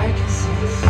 I can see. the